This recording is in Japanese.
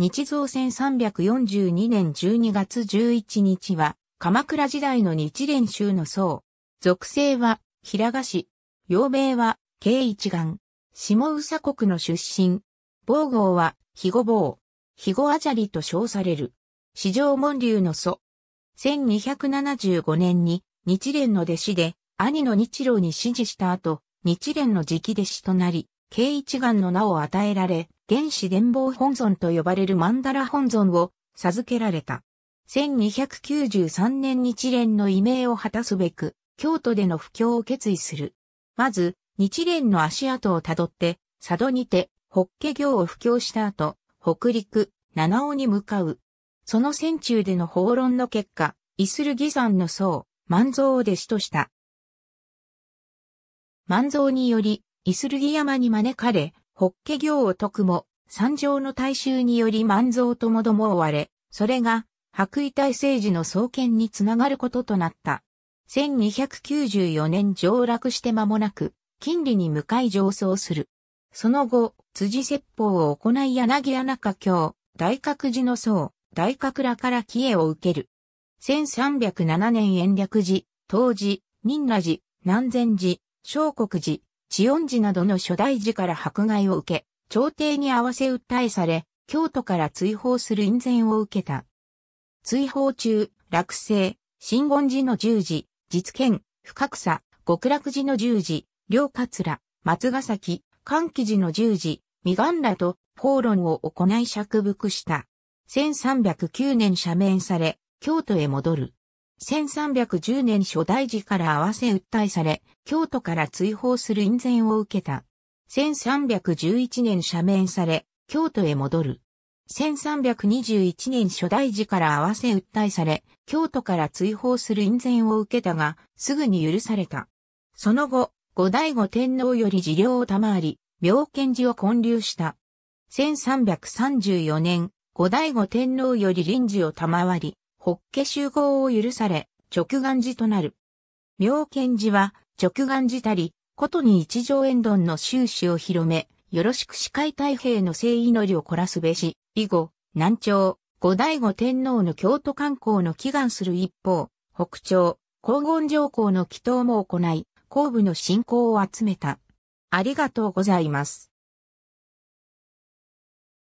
日造1342年12月11日は、鎌倉時代の日蓮宗の僧。属性は、平賀氏。陽名は、慶一元。下宇佐国の出身。防号は、肥後坊。肥後あじゃりと称される。史上門流の祖。1275年に、日蓮の弟子で、兄の日露に指示した後、日蓮の直弟子となり、慶一元の名を与えられ、原始伝法本尊と呼ばれる曼荼羅本尊を授けられた。1293年日蓮の異名を果たすべく、京都での布教を決意する。まず、日蓮の足跡をたどって、佐渡にて、法華行を布教した後、北陸、七尾に向かう。その戦中での法論の結果、イスルギ山の僧、万蔵を弟子とした。万蔵により、イスルギ山に招かれ、法華行を解くも、三条の大衆により万蔵ともども追われ、それが、白衣大政治の創建につながることとなった。1294年上洛して間もなく、金利に向かい上層する。その後、辻説法を行い柳谷中京、大覚寺の僧、大覚らから帰依を受ける。1307年延暦寺、当寺、仁和寺、南禅寺、小国寺、千音寺などの初代寺から迫害を受け、朝廷に合わせ訴えされ、京都から追放する院宣を受けた。追放中、落成、新言寺の十字、実権、深草、極楽寺の十字、両桂、松ヶ崎、歓喜寺の十字、未願らと、法論を行い釈伏した。1309年赦免され、京都へ戻る。1310年初代寺から合わせ訴えされ、京都から追放する院宣を受けた。1311年赦免され、京都へ戻る。1321年初代寺から合わせ訴えされ、京都から追放する院宣を受けたが、すぐに許された。その後、後醍醐天皇より治療を賜り、妙見寺を建立した。1334年、後醍醐天皇より臨時を賜り、法華集合を許され、直願寺となる。妙見寺は、直願寺たり、ことに一条円丼の収支を広め、よろしく司会太平の聖祈りを凝らすべし、以後、南朝、後醍醐天皇の京都観光の祈願する一方、北朝、黄金上皇の祈祷も行い、後部の信仰を集めた。ありがとうございます。